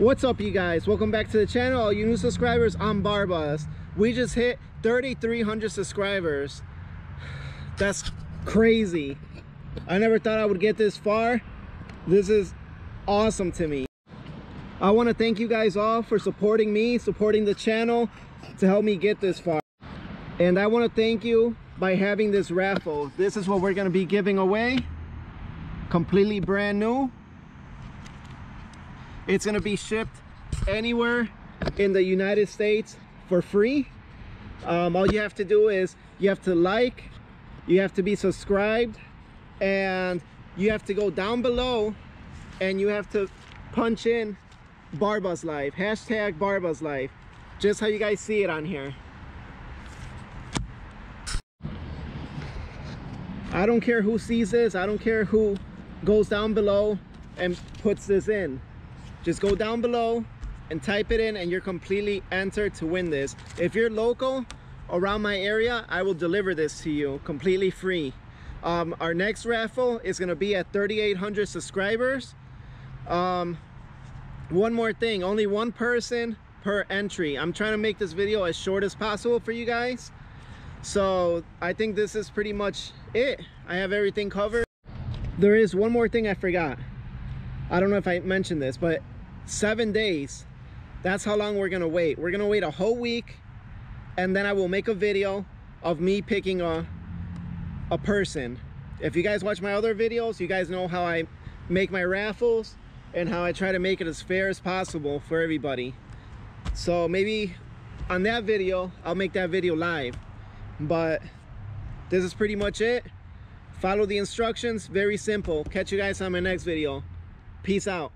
What's up you guys? Welcome back to the channel. All you new subscribers, I'm Barbas. We just hit 3,300 subscribers. That's crazy. I never thought I would get this far. This is awesome to me. I want to thank you guys all for supporting me, supporting the channel to help me get this far. And I want to thank you by having this raffle. This is what we're going to be giving away. Completely brand new. It's to be shipped anywhere in the United States for free. Um, all you have to do is you have to like, you have to be subscribed, and you have to go down below and you have to punch in Barbas Life, hashtag Barbas Life, just how you guys see it on here. I don't care who sees this, I don't care who goes down below and puts this in. Just go down below and type it in and you're completely entered to win this. If you're local around my area, I will deliver this to you completely free. Um, our next raffle is gonna be at 3,800 subscribers. Um, one more thing, only one person per entry. I'm trying to make this video as short as possible for you guys. So I think this is pretty much it. I have everything covered. There is one more thing I forgot. I don't know if I mentioned this, but seven days, that's how long we're gonna wait. We're gonna wait a whole week and then I will make a video of me picking a, a person. If you guys watch my other videos, you guys know how I make my raffles and how I try to make it as fair as possible for everybody. So maybe on that video, I'll make that video live. But this is pretty much it. Follow the instructions, very simple. Catch you guys on my next video. Peace out.